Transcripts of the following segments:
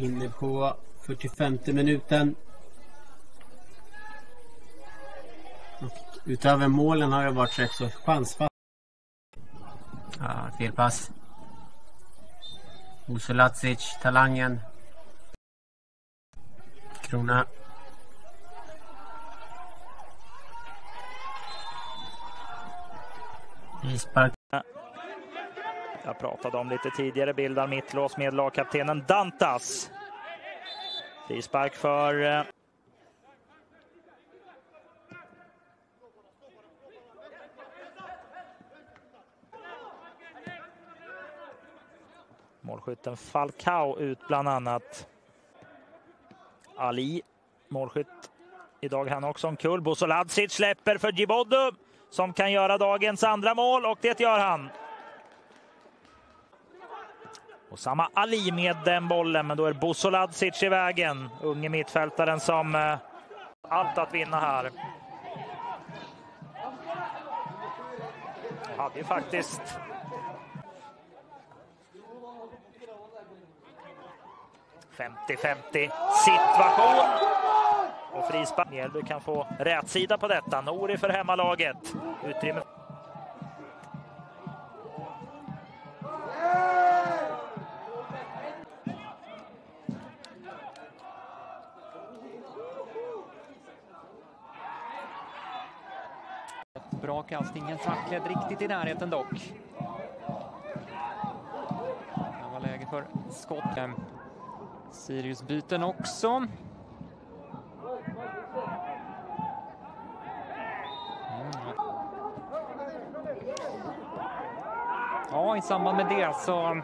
Inne på 45 minuten. Och utöver målen har det varit rätt så chansfast. Ja, fel pass. Usolacic, talangen. Krona. Frispark. Jag pratade om lite tidigare bildar mittlås med lagkaptenen Dantas. Frispark för eh, Målskytten Falcao ut bland annat. Ali, målskytt idag han också omkull. Bosoladzic släpper för Djiboddu som kan göra dagens andra mål och det gör han. Och samma Ali med den bollen, men då är Bosoladzic i vägen. Unge mittfältaren som eh, allt att vinna här. Hade ju faktiskt ...50-50 situation. Och frispark. Mjällby kan få rätsida på detta. Nori för hemmalaget. Utrymme. Bra kast, ingen tackled riktigt i närheten dock. Det var läge för skott. Ehm, Sirius byten också. Mm. Ja, i samband med det så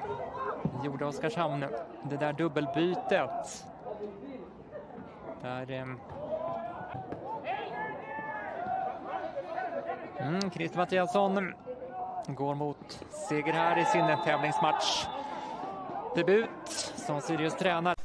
gjorde Oskarshamn det där dubbelbytet. Där... Ehm, Mm, Christer Mattiasson går mot seger här i sin tävlingsmatch. Debut som Sirius tränare.